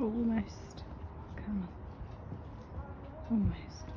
Almost. Come on. Almost.